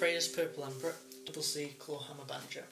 Freya's Purple Emperor, Double C Clawhammer Banjo.